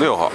六号。